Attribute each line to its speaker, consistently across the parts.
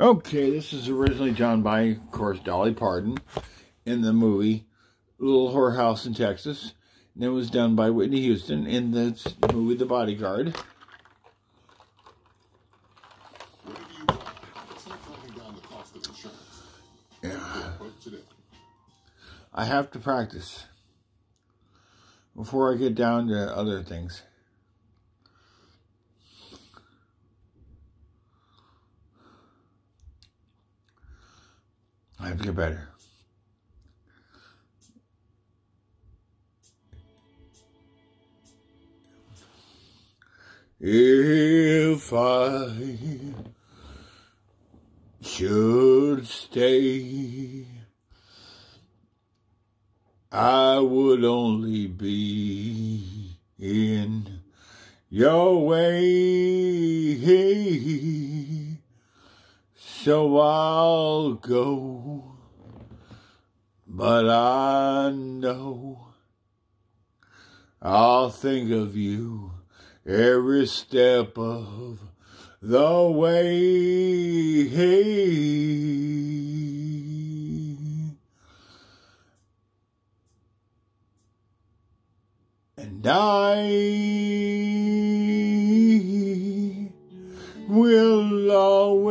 Speaker 1: Okay, this is originally done by, of course, Dolly Parton in the movie Little Whorehouse in Texas. And it was done by Whitney Houston in the movie The Bodyguard. Yeah. I have to practice before I get down to other things. To get better. If I should stay, I would only be in your way. So I'll go, but I know I'll think of you every step of the way. And I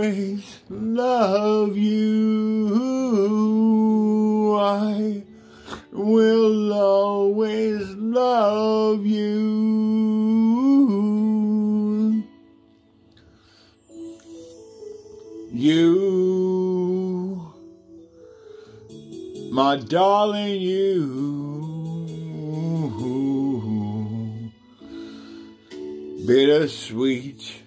Speaker 1: always love you. I will always love you. You, my darling, you. Bittersweet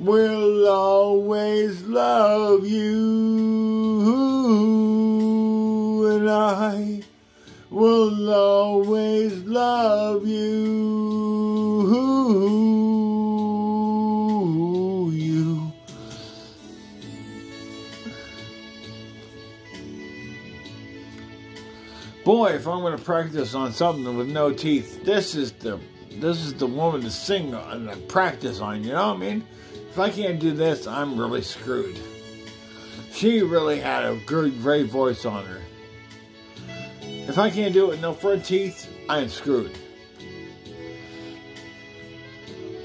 Speaker 1: will always love you, and I will always love you. You. Boy, if I'm going to practice on something with no teeth, this is the this is the woman to sing and practice on. You know what I mean? If I can't do this, I'm really screwed. She really had a good, great voice on her. If I can't do it with no front teeth, I am screwed.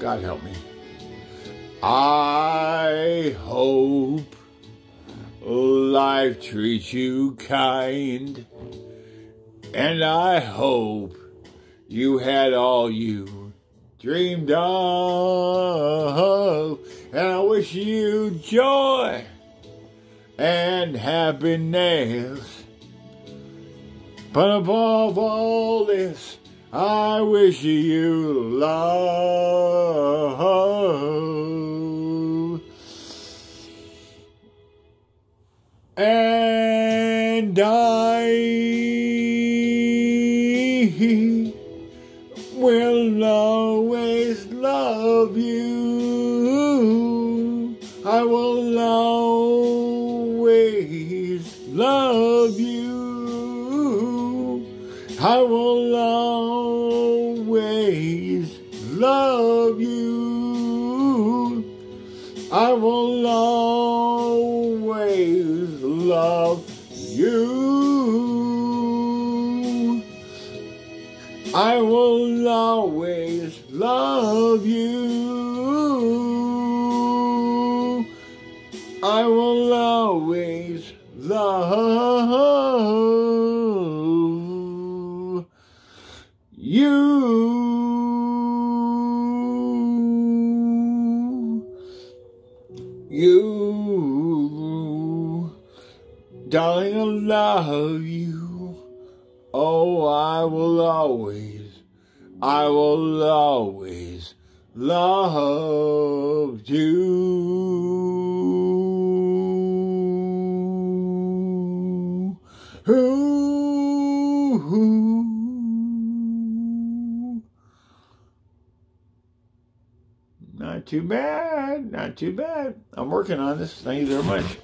Speaker 1: God help me. I hope life treats you kind. And I hope you had all you dreamed of. And I wish you joy and happiness. But above all this, I wish you love. And I will always love you. I will always love you. I will always love you. I will always love you. I will always love you. I will always love you. You, darling, I love you. Oh, I will always, I will always love you. Ooh. Not too bad. Not too bad. I'm working on this. Thank you very much.